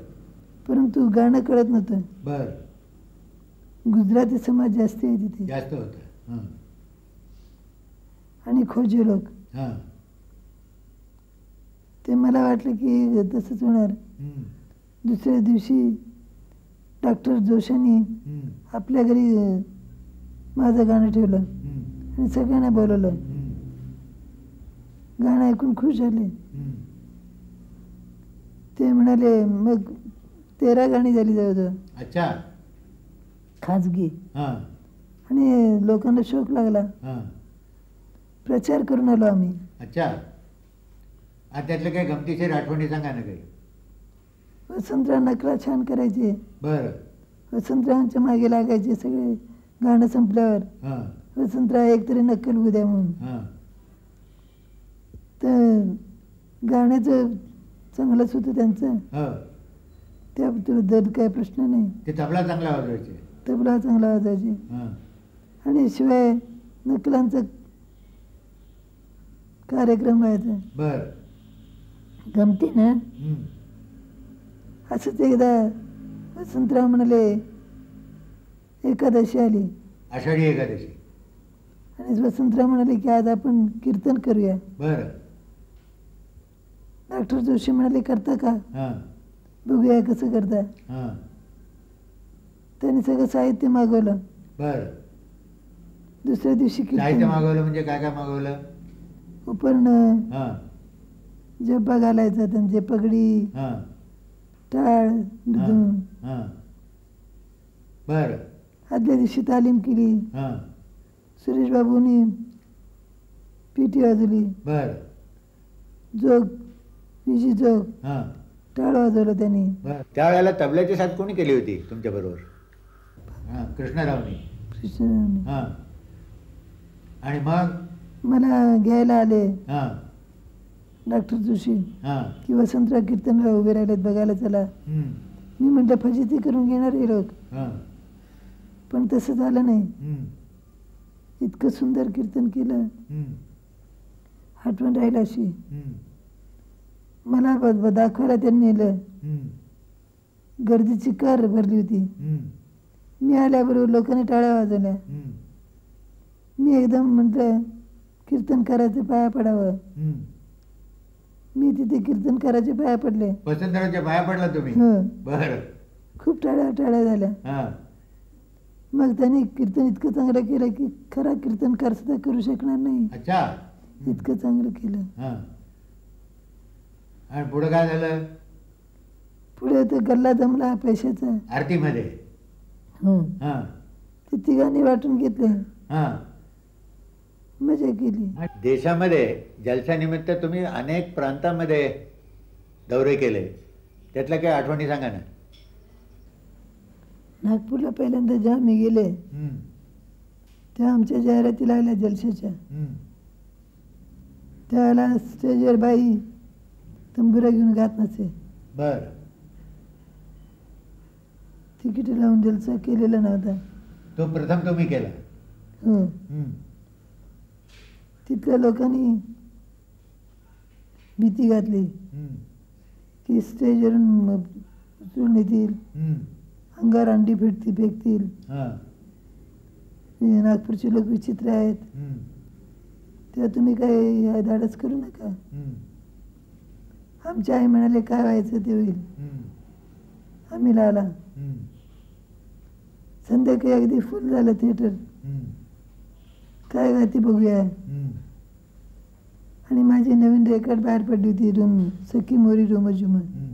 परंतु गाणं कळत नव्हतं. बर. गुजराती समाज जास्त आहे तिथे. जास्त होतं. हां. आणि खोजे लोक. हां. ते मला वाटलं की तसंच होणार. दुसऱ्या दिवशी डॉक्टर जोशांनी. आपल्या घरी माझं गाणं ठेवलं. आणि सगळ्यांना बोलवलं. गाणं ऐकून खुश झाले. ते म्हणाले मग तेरा गाणी झाली जवळजवळ अच्छा. खाजगी. हां. आणि लोकांना शोक लागला. हां. प्रचार करून आलो आम्ही. अच्छा. आणि त्यातल्या काही गमतीशीर आठवणी सांगा ना काही. वसंतराव नकला छान करायचे. बरं. वसंतरावांच्या मागे लागायचे सगळे. गाणं संपल्यावर. हां. वसंतराव एकतरी नक्कल उद्या म्हणून. हां. तर गाण्याचं चांगलंच होतं त्यांचं. हो. त्याबद्दल काही प्रश्न नाही. ते तबला चांगला वाजवायचे. तबला चांगला वाजायचे आणि शिवाय नकलांचा कार्यक्रम व्हायचा. बरं. गमतीनं. असंच एकदा वसंतराव म्हणाले एकादशी आली आषाढी एकादशी आणि वसंतराव म्हणाले की आज आपण कीर्तन करूया बरं डॉक्टर जोशी म्हणाले करता का हां बघूया कसं करता हां त्यांनी सगळं साहित्य मागवलं बरं दुसऱ्या दिवशी साहित्य मागवलं म्हणजे काय काय मागवलं उपरणं हां जब्बा घालायचा त्यांचे पगडी हां. टाळ बरं. आदल्या दिवशी तालीम केली. हां. सुरेश बाबूंनी पिटी वाजवली. बरं. जोग विजी जोग हां. टाळ वाजवलं त्यांनी. बरं. त्यावेळेला तबल्याची साथ कोणी केली होती तुमच्याबरोबर हां कृष्णरावनी. कृष्णाने हां. आणि मग? मला घ्यायला आले. हां. डॉक्टर जोशी की वसंतराव कीर्तनला उभे राहिलेत बघायला चला. मी म्हटलं फजिती करून घेणार हे. लोक पण तसं झालं नाही. इतकं सुंदर कीर्तन केलं. आठवण राहील अशी. मला दाखवायला त्यांनी नेलं. गर्दीची कार भरली होती. मी आल्याबरोबर लोकांनी टाळ्या वाजवल्या. मी एकदम म्हटलं कीर्तन करायचं पाया पडावं. मी तिथे कीर्तन करायचे पाया पडले. वसंतरावच्या पाया पडला तुम्ही? हो. बरं. खूप टाळ्या टाळ्या झाल्या. हां. मग त्यांनी कीर्तन इतकं चांगलं केलं की खरा कीर्तनकार सुद्धा करू शकणार नाही. अच्छा. इतकं चांगलं केलं. हां. आणि पुढं काय झालं? पुढे तर गल्ला जमला पैशाचा. आरतीमध्ये. हो. हां. ते तिघांनी वाटून घेतले. हां. मजा केली. देशामध्ये जलसानिमित्त तुम्ही अनेक प्रांतामध्ये दौरे केले. त्यातल्या काही आठवणी सांगा ना. नागपूरला पहिल्यांदा जेव्हा मी गेले तेव्हा आमच्या जाहिराती लागल्या जलशाच्या. त्यावेळेला स्टेजवर बाई तंबुरा घेऊन गात नसे. बरं. तिकीट लावून जलसा केलेला नव्हता. तो प्रथम तुम्ही केला. हं, तिथल्या लोकांनी भीती घातली. की स्टेजवरून उचलून येतील. अंगावर अंडी फेटती फेकतील. नागपूरचे लोक विचित्र आहेत. तेव्हा तुम्ही काय धाडस करू नका. हं, आमची आई म्हणाले काय व्हायचं ते होईल. आम्ही लावला संध्याकाळी अगदी फुल झालं थिएटर काय गाती बघूया. हं. आणि माझी नवीन रेकॉर्ड बाहेर पडली होती रूम सखी मोरी रूम जुमन. हं,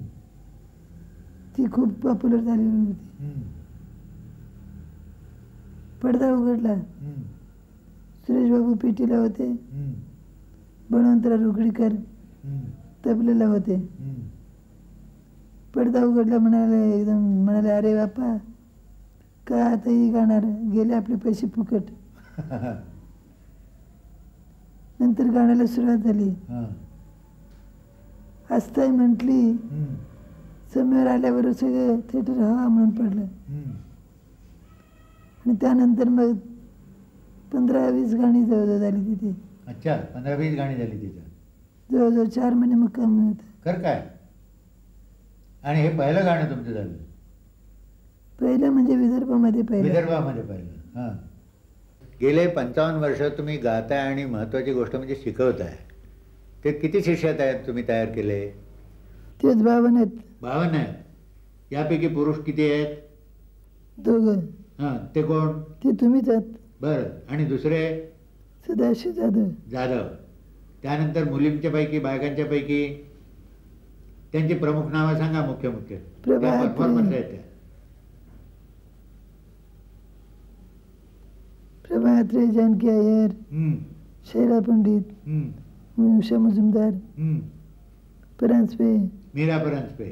ती खूप पॉप्युलर झालेली होती. पडदा उघडला. सुरेश बाबू पेटीला होते. बळवंतराव रुगडीकर तबलेला होते. पडदा उघडला म्हणाले एकदम म्हणाले अरे बापा काय आता ही गाणार? गेले आपले पैसे फुकट. *laughs* नंतर गाण्याला सुरुवात झाली. हां, आस्ताई म्हटली हं, समोर आल्यावर सगळं थिएटर हवा म्हणून पडलं. हं. आणि त्यानंतर मग पंधरा वीस गाणी जवळजवळ झाली तिथे. अच्छा पंधरा वीस गाणी झाली तिथं. जवळजवळ चार महिने मुक्काम होता. कर काय? आणि हे पहिलं गाणं तुमचं झालं? पहिलं म्हणजे विदर्भामध्ये पहिलं. विदर्भामध्ये पाहिलं हां. गेले पंचावन्न वर्ष तुम्ही गाताय आणि महत्त्वाची गोष्ट म्हणजे शिकवताय. ते किती शिष्य आहेत तुम्ही तयार केले? तेच बावन आहेत. बावन्न आहेत. यापैकी पुरुष किती आहेत? दोघं. हां ते कोण? ते तुम्हीच आहात. बरं आणि दुसरे? सदाशिव जाधव. जाधव. त्यानंतर मुलींच्या पैकी बायकांच्या पैकी त्यांची प्रमुख नावं सांगा मुख्य मुख्य. परफॉर्मन्स आहेत त्या प्रभा अत्रे जानकी अय्यर हं, शैला पंडित उषा मुजुमदार. परांजपे. मीरा परांजपे.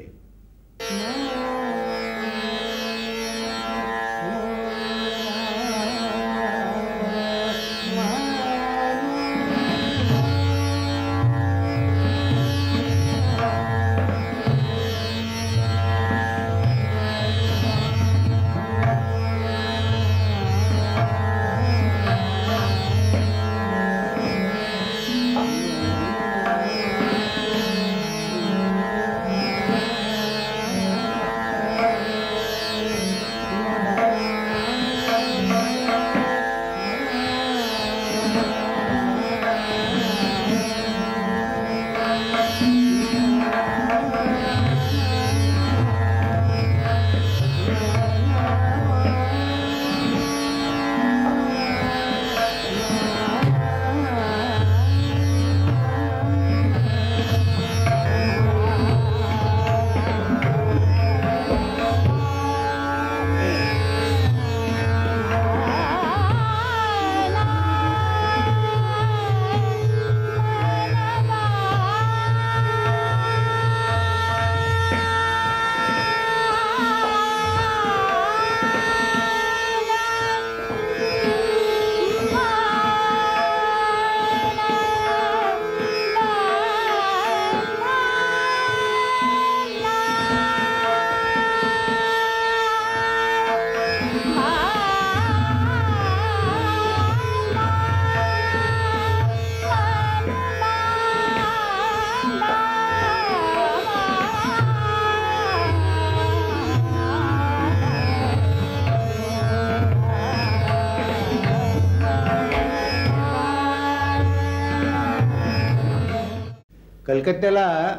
कलकत्त्याला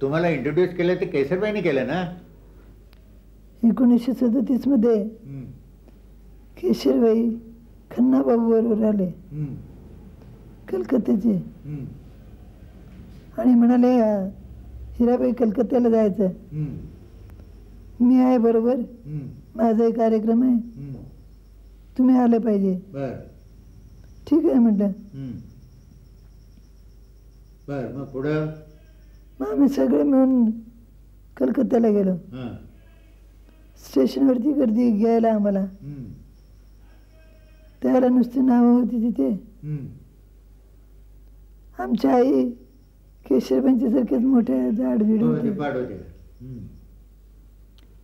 तुम्हाला इंट्रोड्यूस केलं ते केसरबाईने केलं ना? एकोणीसशे सदतीसमध्ये केशरबाई खन्नाबाबू बरोबर आले. कलकत्त्याचे. आणि म्हणाले "अ, हिराबाई कलकत्त्याला जायचं. मी आहे बरोबर. माझा एक कार्यक्रम आहे. तुम्ही आले पाहिजे. ठीक आहे म्हटलं. बर मग पुढं? मग आम्ही सगळे मिळून कलकत्त्याला गेलो. हां. स्टेशनवरती गर्दी घ्यायला आम्हाला. हम्म, त्याला नुसती नावं होती तिथे. हम्म. आमच्या आई केशरबाईंच्या सारख्याच मोठ्या झाड बीड हो ते होते. पाठ होते हम्म,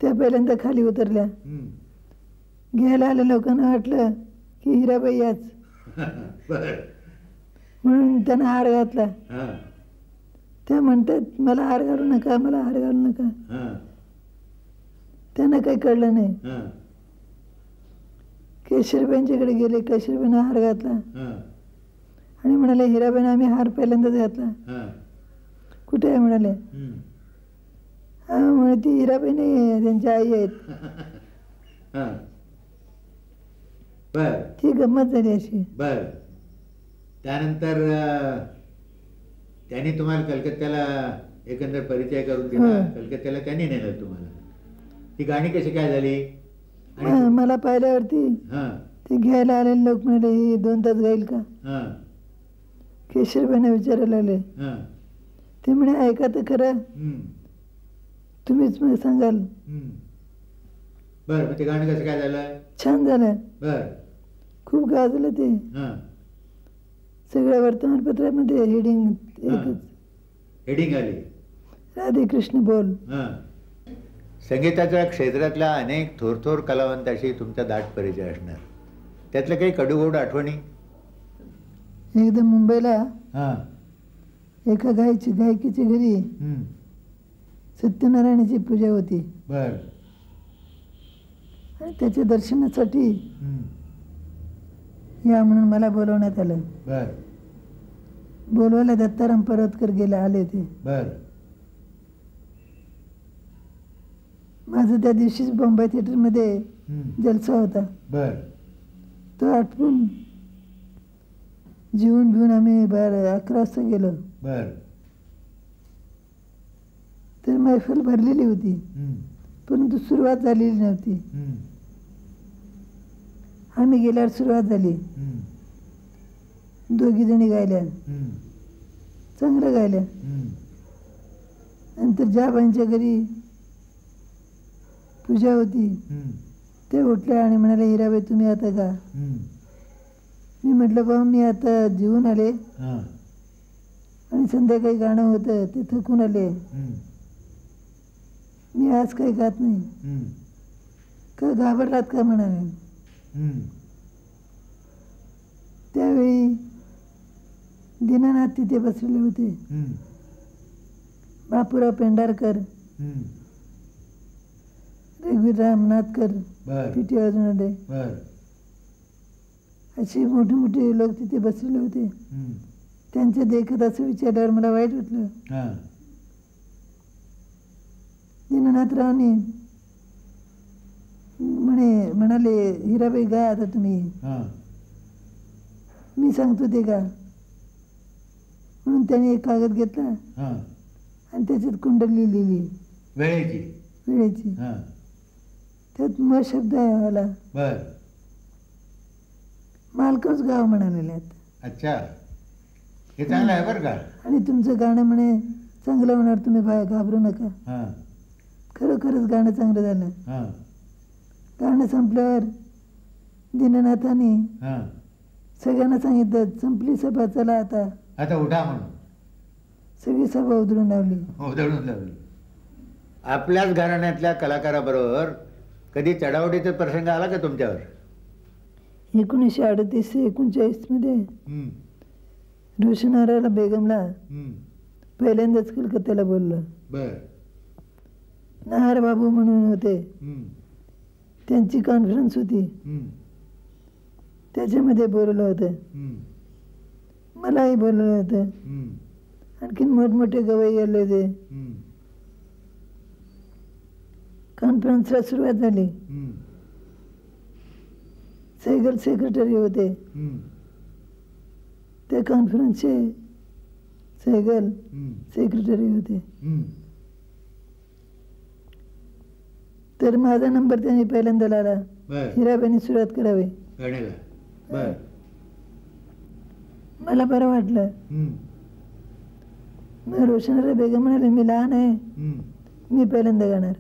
त्या पहिल्यांदा खाली उतरल्या. हम्म. घ्यायला आल्या लोकांना वाटलं की हिराबाई याच. *laughs* बर. म्हणून त्यांना हार घातला. त्या म्हणतात मला हार घालू नका मला हार घालू नका. त्यांना काही कळलं नाही. केशरबाईंच्याकडे गेले केशरबाईंना हार घातला. आणि म्हणाले हिराबाईन आम्ही हार पहिल्यांदाच घातला. कुठे आहे म्हणाले. हा म्हणे ती हिराबाई नाही आहे त्यांच्या आई आहेत. *laughs* बर. ती गंमत झाली अशी. बर. त्यानंतर त्यांनी तुम्हाला कलकत्त्याला एकंदर परिचय करून दिला. हं. कलकत्त्याला त्यांनी नेलं तुम्हाला. ती गाणी कशी काय झाली? आणि मला पाहिल्यावरती हां. ते घ्यायला आलेले लोक म्हणाले ही दोन तास गाईल का? हां. केशरबाईंना विचारायला लागले. हां. ते म्हणे ऐका तर खरं. तुम्हीच मग सांगाल. बर ते गाणं कसं काय झालं? छान झालं. बर. खूप गाजलं ते. हां. सगळ्या वर्तमानपत्रामध्ये हेडिंग. एकच. हेडिंग आली. राधे कृष्ण बोल. संगीताच्या क्षेत्रातल्या अनेक थोरथोर कलावंताशी तुमचा दाट परिचय असणार. त्यातल्या काही कडूगोड आठवणी? एकदा मुंबईला हां. एका गायची गायकीच्या घरी सत्यनारायणाची पूजा होती. बर. आणि त्याच्या दर्शनासाठी या म्हणून मला बोलवण्यात आलं. बर. बोलवायला दत्ताराम परतकर गेले आले होते बर. माझं त्या दिवशीच बॉम्बे थिएटरमध्ये जलसा होता. बर. तो आठवून जेवून बिवून आम्ही बाहेर अकरा वाजता गेलो. बर. तर मैफल भरलेली होती. परंतु सुरुवात झालेली नव्हती. आम्ही गेल्यावर सुरुवात झाली. दोघी जणी गायल्या. चांगलं गायल्या. नंतर जाबाईंच्या घरी पूजा होती. ते उठल्या आणि म्हणाले हिराबाई तुम्ही आता हम्म, मी म्हटलं भाऊ मी आता जेवून आले. आणि संध्याकाळी गाणं होतं ते थकून आले. मी आज काही गात नाही. का घाबरलात का म्हणाले. त्यावेळी दीनानाथ तिथे बसलेले होते. बापूराव पेंढारकर. रघुवीर रामनाथकर. पी टी असे मोठे मोठे लोक तिथे बसलेले होते. हम्म, त्यांचे देखत असं विचारल्यावर मला वाईट वाटलं. दीननाथरावने म्हणे म्हणाले हिराबाई गा आता तुम्ही. हां. मी सांगतो ते गा म्हणून त्याने एक कागद घेतला हां. आणि त्याच्यात कुंडली लिहिली वेळेची. वेळेची. हां. त्यात म शब्द आला बर. मालकच गाव म्हणालेले आहेत. अच्छा. हे चांगलं आहे बरं का? आणि तुमचं गाणं म्हणे चांगलं होणार तुम्ही बाय घाबरू नका. खरोखरच गाणं चांगलं झालं. गाणं संपल्यावर दीननाथाने सगळ्यांना सांगितलं संपली सभा चला आता. आता उठा म्हणून. सगळी सभा उधळून लावली. उधळून लावली. आपल्याच घराण्यातल्या कलाकाराबरोबर कधी चढावडीचा प्रसंग आला का तुमच्यावर? एकोणीसशे अडतीस ते एकोणचाळीसमध्ये हम्म, रोशनाराला बेगमला पहिल्यांदाच कलकत्त्याला बोललं. बर. नहार बाबू म्हणून होते. त्यांची कॉन्फरन्स होती. त्याच्यामध्ये बोललं होतं. मलाही बोललं होतं. आणखीन मोठमोठे गवई आले होते. कॉन्फरन्सला सुरुवात झाली. सैगल सेक्रेटरी होते. त्या कॉन्फरन्सचे सैगल. सेक्रेटरी होते हम्म. तर माझा नंबर त्यांनी पहिल्यांदा लावला हिराबाईंनी सुरुवात करावी मला बरं वाटलं. मग रोशनरा बेगम म्हणाले मी लहान आहे. मी पहिल्यांदा गाणार.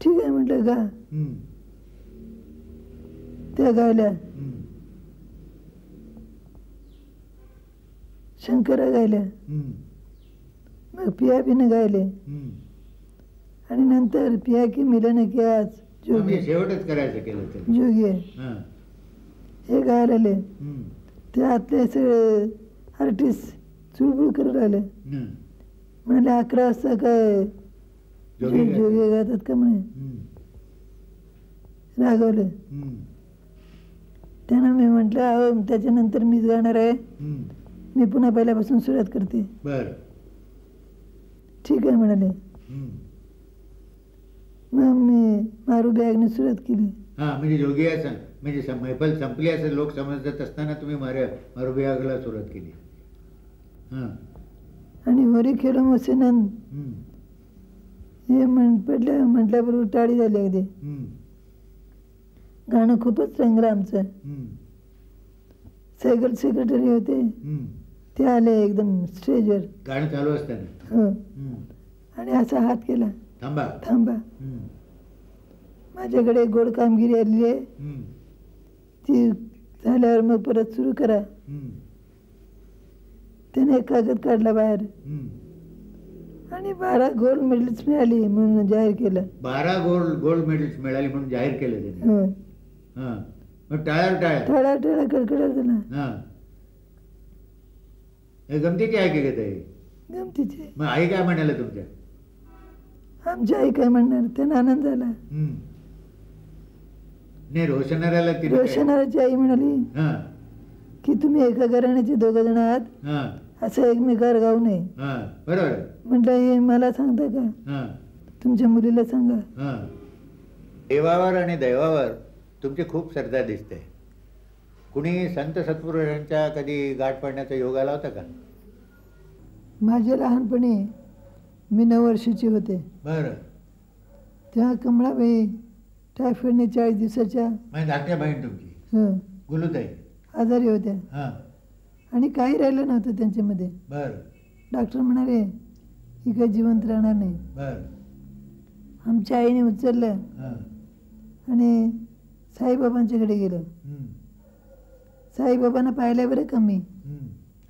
ठीक आहे म्हटलं गा. त्या गायल्या. शंकरा गायल्या. मग पिया बिनं गायले. आणि नंतर पिया की मिलन की आज जोगी शेवटच करायचं केलं जोगी हां. आले हम्म. ते आतले सगळे आर्टिस्ट चुळबुळ करत राहिले. म्हणाले अकरा वाजता काय जोगी गातात का म्हणे. रागवले. त्यांना मी म्हटलं अहो त्याच्यानंतर मीच गाणार आहे. मी पुन्हा पहिल्यापासून सुरुवात करते बर ठीक आहे म्हणाले. मग मी मारू बॅगने सुरुवात केली. हा म्हणजे योगी असं म्हणजे मैफल संपली असं लोक समजत असताना तुम्ही मार मारुबियागला सुरुवात केली. हां. आणि होरी खेळो मोसेनंद. हे म्हण पडलं म्हटल्याबरोबर टाळी झाली अगदी. गाणं खूपच रंगलं आमचं. सायकल सेक्रेटरी होते. ते आले एकदम स्टेजवर गाणं चालू असताना. हो. आणि असा हात केला. थांबा. थांबा. माझ्याकडे गोड कामगिरी आलेली आहे. ती झाल्यावर मग परत सुरू करा. त्याने एक कागद काढला बाहेर. आणि बारा गोल्ड मेडल्स मिळाली म्हणून जाहीर केलं. बारा गोल्ड गोल्ड मेडल्स मिळाली म्हणून जाहीर केलं त्याने. हो. टाळ्या टाळा. टाळा कडकडा झाला. गमतीची आहे की गमतीचे. मग आई काय म्हणाले तुमच्या? आमच्या आई काय म्हणणार? त्यांना आनंद झाला. नाही रोशनाऱ्याला रोशनाराची आई म्हणाली की तुम्ही एका घराण्याचे दोघं जण आहात. हां. असं एकमेकावर गाऊ नये हां बरोबर. म्हटलं हे मला सांगता का? हां. तुमच्या मुलीला सांगा. हां. देवावर आणि दैवावर तुमची खूप श्रद्धा दिसते. कुणी संत सत्पुरुषांच्या कधी गाठ पडण्याचा योग आला होता का? माझ्या लहानपणी मी नऊ वर्षाची होते. बरं. तेव्हा कमळाबाई टायफॉईडने चाळीस दिवसाच्या म्हणजे धाकट्या बहीण तुमची हं, गुलुताई. आजारी होत्या. हां. आणि काही राहिलं नव्हतं त्यांच्यामध्ये. बरं. डॉक्टर म्हणाले ही काही जिवंत राहणार नाही. बरं. आमच्या आईने उचललं. हां. आणि साईबाबांच्याकडे गेलं. साईबाबांना पाहिल्या बरं कमी.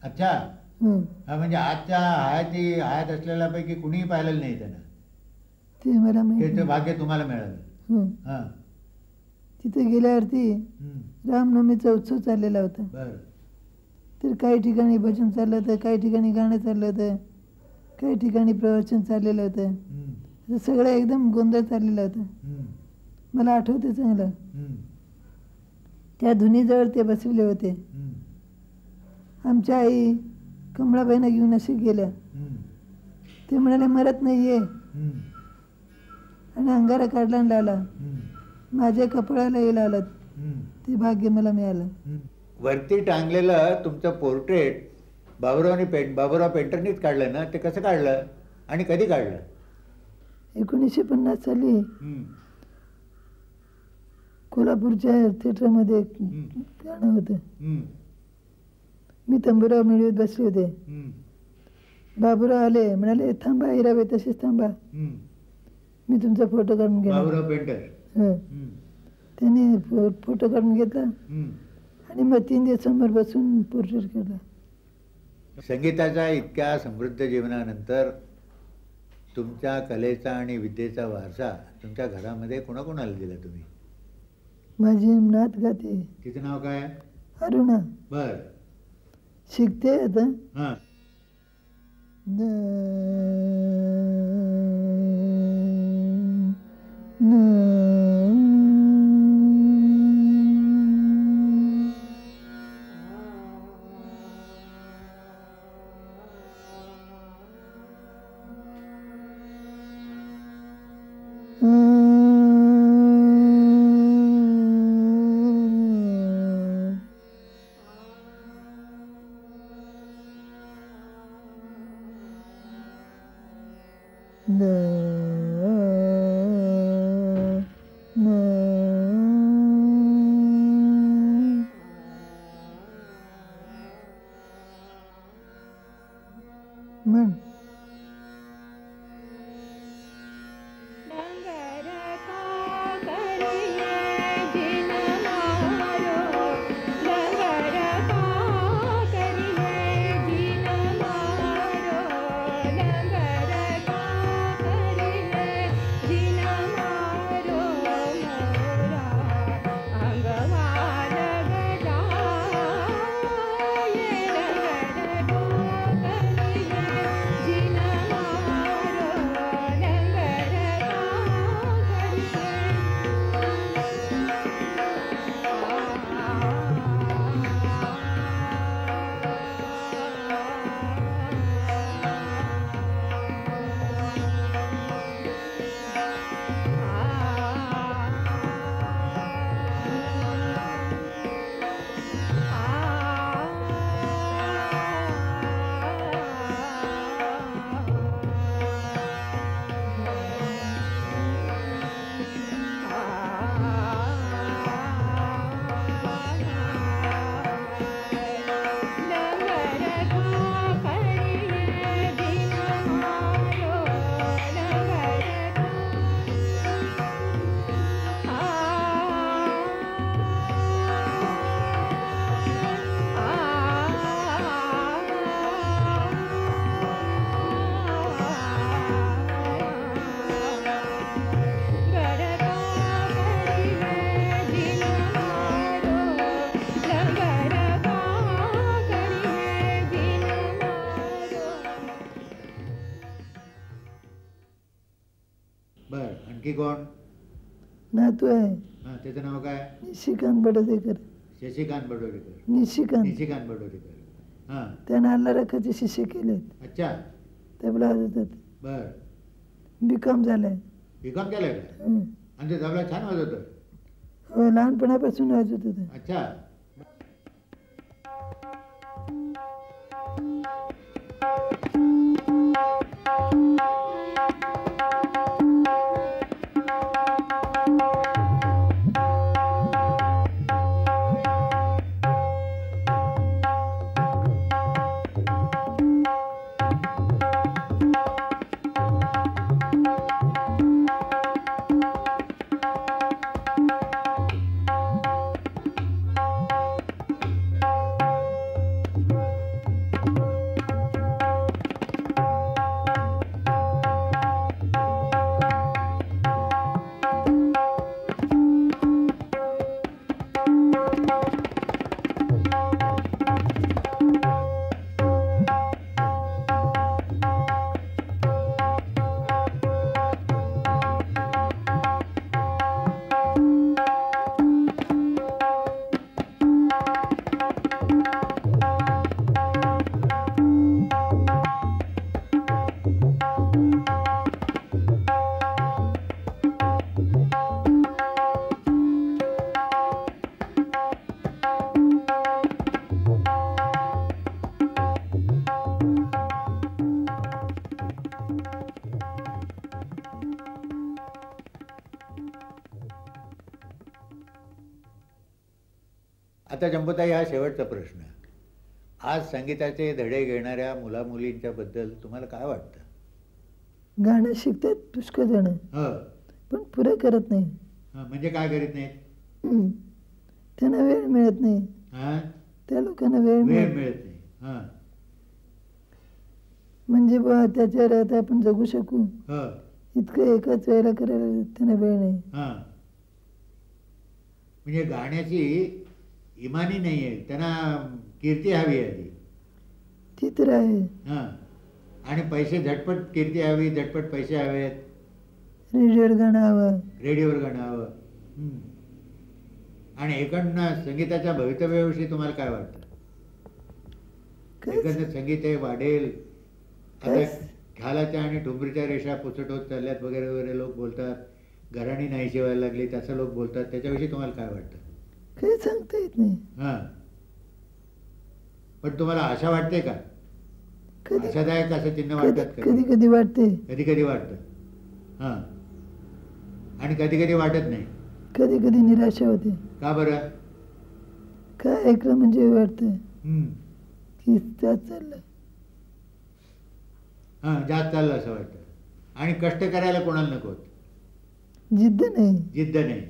अच्छा. म्हणजे आजच्या हयाती हयात असलेल्यापैकी कुणीही पाहिलेलं नाही त्यांना ते. भाग्य तुम्हाला मिळालं हं. तिथे गेल्यावरती. रामनवमीचा उत्सव चाललेला होता तर काही ठिकाणी भजन चाललं होतं काही ठिकाणी गाणं चाललं होतं काही ठिकाणी प्रवचन चाललेलं होतं. असं सगळं एकदम गोंधळ चाललेला होता. मला आठवते चांगलं. त्या धुनीजवळ ते बसलेले होते. आमच्या आई कमळाबाईंना घेऊन असे गेल्या. ते म्हणाले मरत नाही आहे हम्म. आणि अंगारा काढला आणि लावला. माझ्या कपड्याला येईल आलं हम्म. ते भाग्य मला मिळालं. वरती टांगलेलं तुमचं पोर्ट्रेट बाबुरावने पेंट बाबुराव पेंटरनीच काढलं ना ते कसं काढलं आणि कधी काढलं एकोणीसशे पन्नास साली. कोल्हापूरच्या थिएटरमध्ये. गाणं होतं. मी तंबुराव मिळवत बसले होते. बाबूराव आले म्हणाले थांबा हिराबाई तसेच थांबा. मी तुमचा फोटो काढून पेंटर. हं. त्यांनी फोटो काढून घेतला. आणि मग तीन दिवसांवर बसून पोर्ट्रेट काढला. संगीताच्या इतक्या समृद्ध जीवनानंतर तुमच्या कलेचा आणि विद्येचा वारसा तुमच्या घरामध्ये कोणाकोणाला दिला तुम्ही? माझी नात गाते. तिचं नाव काय? अरुणा. बर. शिकते आता हां न- न- नातू आहे. हां त्याचं नाव काय? निशिकांत बडोदेकर. शशिकांत बडोरीकर निशिकांत. निशिकांत बडोरीकर हां. त्यानं आल्ला रखाचे शिष्य केलेत. अच्छा. तबला वाजवतात बर. बी कॉम झालाय. बी कॉम केलं का? हं. आणि ते तबला छान वाजवतो हो लहानपणापासून वाजवत होतं. अच्छा. आता जंबूताई हा शेवटचा प्रश्न. आज संगीताचे धडे घेणाऱ्या मुलामुलींच्या बद्दल तुम्हाला काय वाटतं? गाणं शिकतात पुष्कळ जण. हो. पण पुरे करत नाही हं, म्हणजे काय करीत नाहीत? हं. त्यांना वेळ मिळत नाही. हां? त्या लोकांना वेळ मिळत नाही. हां. म्हणजे बा त्याच्यावर आता आपण जगू शकू. हो. इतकं एकाच वेळेला करायला त्यांना वेळ नाही. हां. म्हणजे गाण्याची इमानी नाही आहे. त्यांना कीर्ती हवी आहे आधी. ती तर आहे. हां. आणि पैसे झटपट कीर्ती हवी झटपट पैसे हवेत रेडिओवर गाणं हवं. रेडिओवर गाणं हवं. आणि एकंदर संगीताच्या भवितव्याविषयी तुम्हाला काय वाटतं? एकंदर संगीत हे वाढेल. आता काहीच. ख्यालाच्या आणि ठुमरीच्या रेषा पुसट होत चालल्यात वगैरे वगैरे लोक बोलतात. घराणी नाही शिवायला लागली तसं लोक बोलतात. त्याच्याविषयी तुम्हाला काय वाटतं? काही सांगता येत नाही? हां. पण तुम्हाला आशा वाटते का? कधी आशादायक असं चिन्ह वाटतात कधी कधी वाटते. कधी कधी वाटतं. हां. आणि कधी कधी वाटत नाही. कधी कधी निराशा होते. का बरं? काय ऐकलं म्हणजे वाटतं हं. की त्यात चाललं हां जास्त चाललं असं वाटतं. आणि कष्ट करायला कोणाला नको जिद्द नाही. जिद्द नाही.